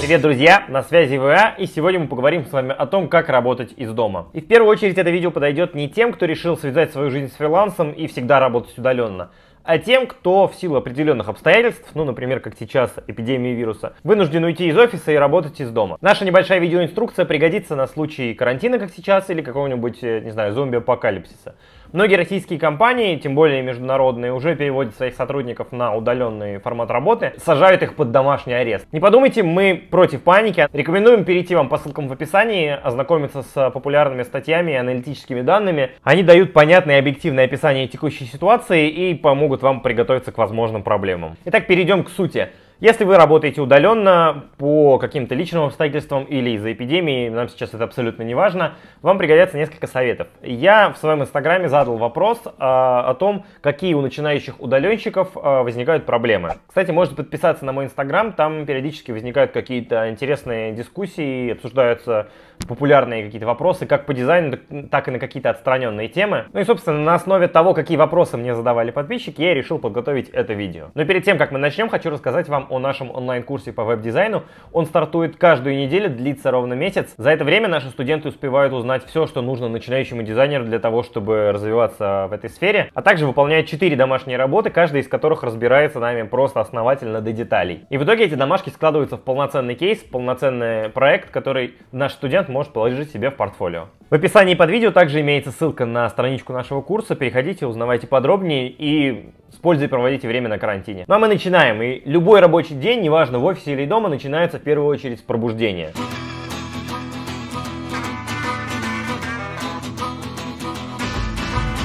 Привет, друзья! На связи ВА, и сегодня мы поговорим с вами о том, как работать из дома. И в первую очередь это видео подойдет не тем, кто решил связать свою жизнь с фрилансом и всегда работать удаленно, а тем, кто в силу определенных обстоятельств, ну, например, как сейчас, эпидемии вируса, вынужден уйти из офиса и работать из дома. Наша небольшая видеоинструкция пригодится на случай карантина, как сейчас, или какого-нибудь, э, не знаю, зомби-апокалипсиса. Многие российские компании, тем более международные, уже переводят своих сотрудников на удаленный формат работы, сажают их под домашний арест. Не подумайте, мы против паники. Рекомендуем перейти вам по ссылкам в описании, ознакомиться с популярными статьями и аналитическими данными. Они дают понятное и объективное описание текущей ситуации и помогут вам приготовиться к возможным проблемам. Итак, перейдем к сути. Если вы работаете удаленно по каким-то личным обстоятельствам или из-за эпидемии, нам сейчас это абсолютно не важно, вам пригодятся несколько советов. Я в своем инстаграме задал вопрос а, о том, какие у начинающих удаленщиков а, возникают проблемы. Кстати, можете подписаться на мой инстаграм, там периодически возникают какие-то интересные дискуссии, обсуждаются популярные какие-то вопросы, как по дизайну, так и на какие-то отстраненные темы. Ну и, собственно, на основе того, какие вопросы мне задавали подписчики, я решил подготовить это видео. Но перед тем, как мы начнем, хочу рассказать вам о нашем онлайн-курсе по веб-дизайну. Он стартует каждую неделю, длится ровно месяц. За это время наши студенты успевают узнать все, что нужно начинающему дизайнеру для того, чтобы развиваться в этой сфере, а также выполняют 4 домашние работы, каждая из которых разбирается нами просто основательно до деталей. И в итоге эти домашки складываются в полноценный кейс, полноценный проект, который наш студент может положить себе в портфолио. В описании под видео также имеется ссылка на страничку нашего курса. Переходите, узнавайте подробнее и с пользой проводите время на карантине. Ну а мы начинаем. И любой рабочий день, неважно в офисе или дома, начинается в первую очередь с пробуждения.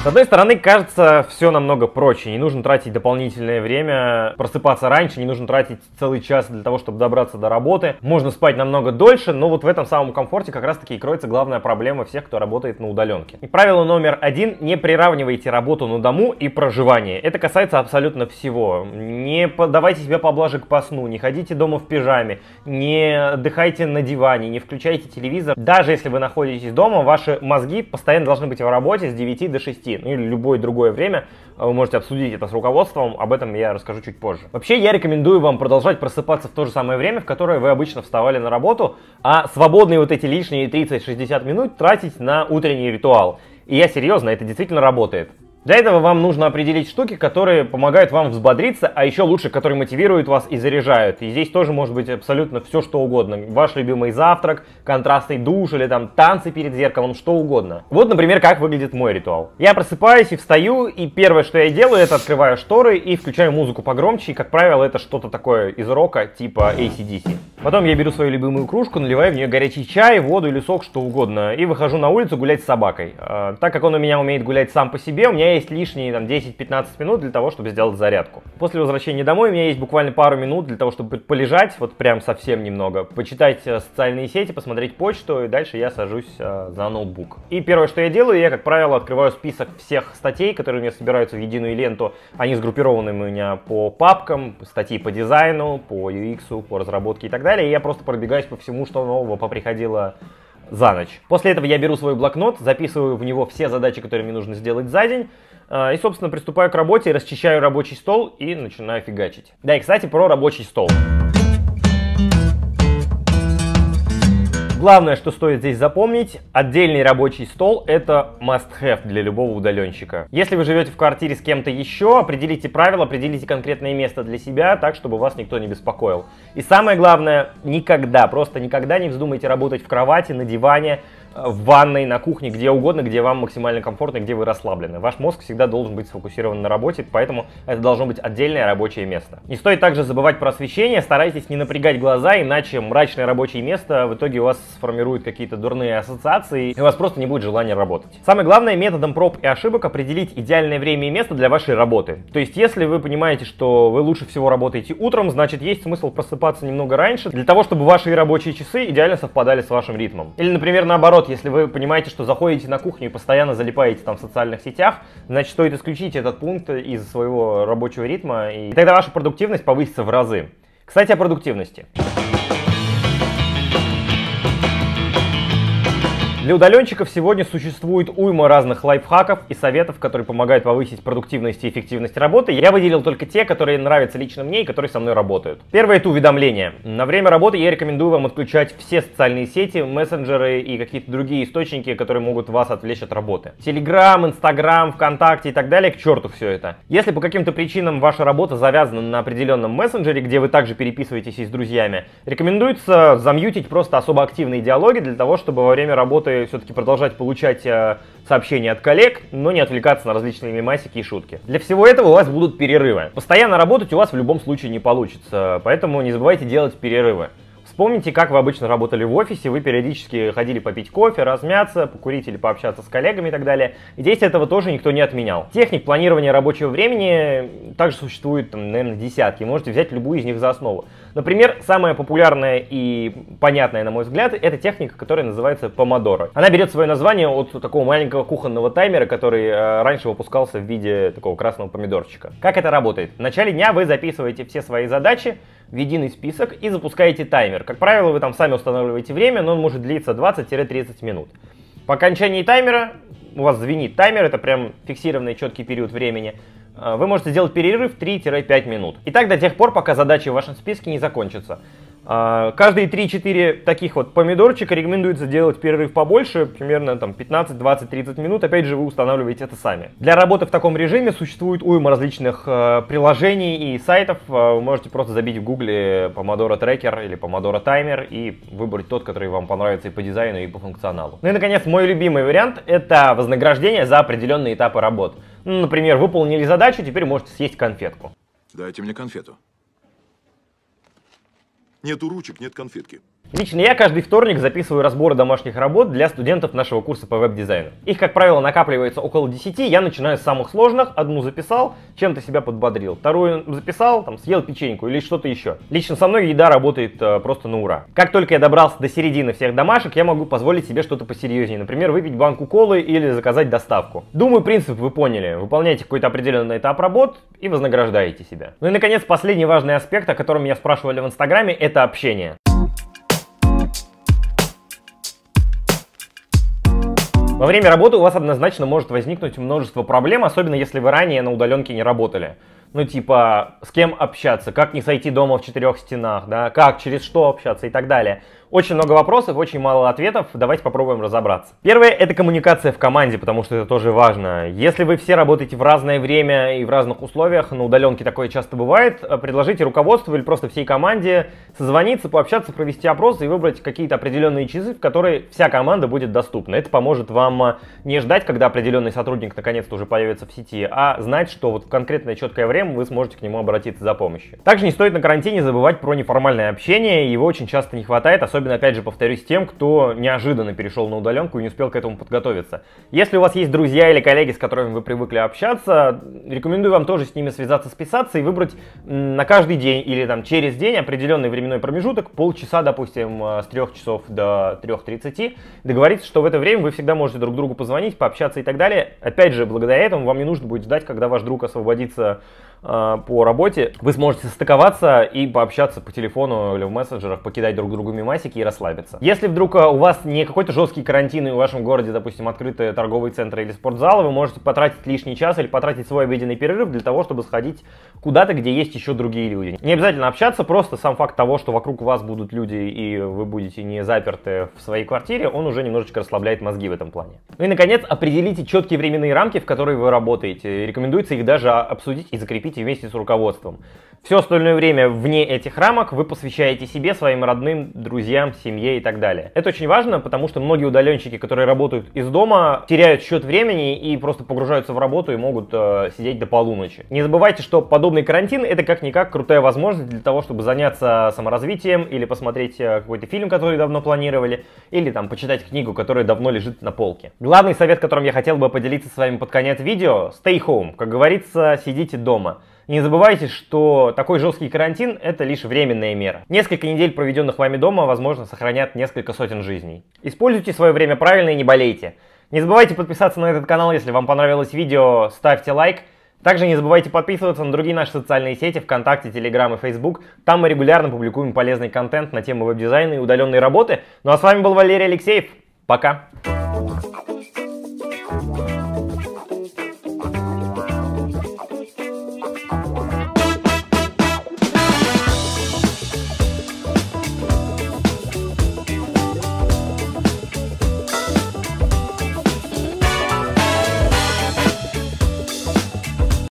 С одной стороны, кажется, все намного проще. Не нужно тратить дополнительное время, просыпаться раньше, не нужно тратить целый час для того, чтобы добраться до работы. Можно спать намного дольше, но вот в этом самом комфорте как раз таки и кроется главная проблема всех, кто работает на удаленке. И правило номер один, не приравнивайте работу на дому и проживание. Это касается абсолютно всего. Не давайте себе поблажек по сну, не ходите дома в пижаме, не отдыхайте на диване, не включайте телевизор. Даже если вы находитесь дома, ваши мозги постоянно должны быть в работе с 9 до 6 ну или любое другое время, а вы можете обсудить это с руководством, об этом я расскажу чуть позже. Вообще, я рекомендую вам продолжать просыпаться в то же самое время, в которое вы обычно вставали на работу, а свободные вот эти лишние 30-60 минут тратить на утренний ритуал. И я серьезно, это действительно работает. Для этого вам нужно определить штуки, которые помогают вам взбодриться, а еще лучше, которые мотивируют вас и заряжают. И здесь тоже может быть абсолютно все, что угодно. Ваш любимый завтрак, контрастный душ или там танцы перед зеркалом, что угодно. Вот, например, как выглядит мой ритуал. Я просыпаюсь и встаю, и первое, что я делаю, это открываю шторы и включаю музыку погромче. И, как правило, это что-то такое из рока, типа ACDC. Потом я беру свою любимую кружку, наливаю в нее горячий чай, воду или сок, что угодно, и выхожу на улицу гулять с собакой. А, так как он у меня умеет гулять сам по себе, у меня есть лишние там, 10-15 минут для того, чтобы сделать зарядку. После возвращения домой у меня есть буквально пару минут для того, чтобы полежать, вот прям совсем немного, почитать э, социальные сети, посмотреть почту, и дальше я сажусь э, за ноутбук. И первое, что я делаю, я, как правило, открываю список всех статей, которые у меня собираются в единую ленту. Они сгруппированы у меня по папкам, статьи по дизайну, по UX, по разработке и так далее. И я просто пробегаюсь по всему, что нового поприходило за ночь. После этого я беру свой блокнот, записываю в него все задачи, которые мне нужно сделать за день, а, и, собственно, приступаю к работе, расчищаю рабочий стол и начинаю фигачить. Да, и, кстати, про рабочий стол. Главное, что стоит здесь запомнить, отдельный рабочий стол это must-have для любого удаленщика. Если вы живете в квартире с кем-то еще, определите правила, определите конкретное место для себя, так, чтобы вас никто не беспокоил. И самое главное, никогда, просто никогда не вздумайте работать в кровати, на диване, в ванной, на кухне, где угодно, где вам максимально комфортно, где вы расслаблены. Ваш мозг всегда должен быть сфокусирован на работе, поэтому это должно быть отдельное рабочее место. Не стоит также забывать про освещение, старайтесь не напрягать глаза, иначе мрачное рабочее место в итоге у вас сформирует какие-то дурные ассоциации, и у вас просто не будет желания работать. Самое главное, методом проб и ошибок определить идеальное время и место для вашей работы. То есть, если вы понимаете, что вы лучше всего работаете утром, значит, есть смысл просыпаться немного раньше, для того, чтобы ваши рабочие часы идеально совпадали с вашим ритмом. Или, например, наоборот, наоборот, если вы понимаете, что заходите на кухню и постоянно залипаете там в социальных сетях, значит, стоит исключить этот пункт из своего рабочего ритма, и тогда ваша продуктивность повысится в разы. Кстати, о продуктивности. Для удаленщиков сегодня существует уйма разных лайфхаков и советов, которые помогают повысить продуктивность и эффективность работы. Я выделил только те, которые нравятся лично мне и которые со мной работают. Первое это уведомления. На время работы я рекомендую вам отключать все социальные сети, мессенджеры и какие-то другие источники, которые могут вас отвлечь от работы. Телеграм, Инстаграм, ВКонтакте и так далее, к черту все это. Если по каким-то причинам ваша работа завязана на определенном мессенджере, где вы также переписываетесь и с друзьями, рекомендуется замьютить просто особо активные диалоги для того, чтобы во время работы все-таки продолжать получать э, сообщения от коллег, но не отвлекаться на различные мемасики и шутки. Для всего этого у вас будут перерывы. Постоянно работать у вас в любом случае не получится, поэтому не забывайте делать перерывы. Вспомните, как вы обычно работали в офисе, вы периодически ходили попить кофе, размяться, покурить или пообщаться с коллегами и так далее. И здесь этого тоже никто не отменял. Техник планирования рабочего времени также существует, там, наверное, десятки. Можете взять любую из них за основу. Например, самая популярная и понятная, на мой взгляд, это техника, которая называется помодоро. Она берет свое название от такого маленького кухонного таймера, который э, раньше выпускался в виде такого красного помидорчика. Как это работает? В начале дня вы записываете все свои задачи в единый список и запускаете таймер. Как правило, вы там сами устанавливаете время, но он может длиться 20-30 минут. По окончании таймера у вас звенит таймер, это прям фиксированный четкий период времени. Э, вы можете сделать перерыв 3-5 минут. И так до тех пор, пока задачи в вашем списке не закончатся. А, каждые 3-4 таких вот помидорчика рекомендуется делать перерыв побольше, примерно там 15, 20, 30 минут. Опять же, вы устанавливаете это сами. Для работы в таком режиме существует уйма различных э, приложений и сайтов. Э, вы можете просто забить в гугле Pomodoro Tracker или Pomodoro Timer и выбрать тот, который вам понравится и по дизайну, и по функционалу. Ну и, наконец, мой любимый вариант – это вознаграждение за определенные этапы работ. Ну, например, выполнили задачу, теперь можете съесть конфетку. Дайте мне конфету. Нету ручек, нет конфетки. Лично я каждый вторник записываю разборы домашних работ для студентов нашего курса по веб-дизайну. Их, как правило, накапливается около 10, я начинаю с самых сложных, одну записал, чем-то себя подбодрил, вторую записал, там, съел печеньку или что-то еще. Лично со мной еда работает э, просто на ура. Как только я добрался до середины всех домашек, я могу позволить себе что-то посерьезнее, например, выпить банку колы или заказать доставку. Думаю, принцип вы поняли. Выполняйте какой-то определенный этап работ и вознаграждаете себя. Ну и, наконец, последний важный аспект, о котором меня спрашивали в Инстаграме, это общение. Во время работы у вас однозначно может возникнуть множество проблем, особенно если вы ранее на удаленке не работали. Ну, типа, с кем общаться, как не сойти дома в четырех стенах, да, как, через что общаться и так далее. Очень много вопросов, очень мало ответов. Давайте попробуем разобраться. Первое – это коммуникация в команде, потому что это тоже важно. Если вы все работаете в разное время и в разных условиях, на удаленке такое часто бывает, э, предложите руководству или просто всей команде созвониться, пообщаться, провести опрос и выбрать какие-то определенные часы, в которые вся команда будет доступна. Это поможет вам э, не ждать, когда определенный сотрудник наконец-то уже появится в сети, а знать, что вот в конкретное четкое время вы сможете к нему обратиться за помощью. Также не стоит на карантине забывать про неформальное общение, его очень часто не хватает, особенно особенно, опять же, повторюсь, тем, кто неожиданно перешел на удаленку и не успел к этому подготовиться. Если у вас есть друзья или коллеги, с которыми вы привыкли общаться, рекомендую вам тоже с ними связаться, списаться и выбрать на каждый день или там через день определенный временной промежуток, полчаса, допустим, э, с 3 часов до 3.30, договориться, что в это время вы всегда можете друг другу позвонить, пообщаться и так далее. Опять же, благодаря этому вам не нужно будет ждать, когда ваш друг освободится по работе. Вы сможете стыковаться и пообщаться по телефону или в мессенджерах, покидать друг другу мимасики и расслабиться. Если вдруг э, у вас не какой-то жесткий карантин и в вашем городе, допустим, открыты торговые центры или спортзалы, вы можете потратить лишний час или потратить свой обеденный перерыв для того, чтобы сходить куда-то, где есть еще другие люди. Не обязательно общаться, просто сам факт того, что вокруг вас будут люди и вы будете не заперты в своей квартире, он уже немножечко расслабляет мозги в этом плане. Ну и, наконец, определите четкие временные рамки, в которые вы работаете. Рекомендуется их даже обсудить и закрепить вместе с руководством. Все остальное время вне этих рамок вы посвящаете себе, своим родным, друзьям, семье и так далее. Это очень важно, потому что многие удаленщики, которые работают из дома, теряют счет времени и просто погружаются в работу и могут э, сидеть до полуночи. Не забывайте, что подобный карантин это как-никак крутая возможность для того, чтобы заняться саморазвитием или посмотреть э, какой-то фильм, который давно планировали, или там почитать книгу, которая давно лежит на полке. Главный совет, которым я хотел бы поделиться с вами под конец видео, stay home. Как говорится, сидите дома. Не забывайте, что такой жесткий карантин – это лишь временная мера. Несколько недель, проведенных вами дома, возможно, сохранят несколько сотен жизней. Используйте свое время правильно и не болейте. Не забывайте подписаться на этот канал, если вам понравилось видео, ставьте лайк. Также не забывайте подписываться на другие наши социальные сети, ВКонтакте, Телеграм и Фейсбук. Там мы регулярно публикуем полезный контент на тему веб-дизайна и удаленной работы. Ну а с вами был Валерий Алексеев. Пока. Thank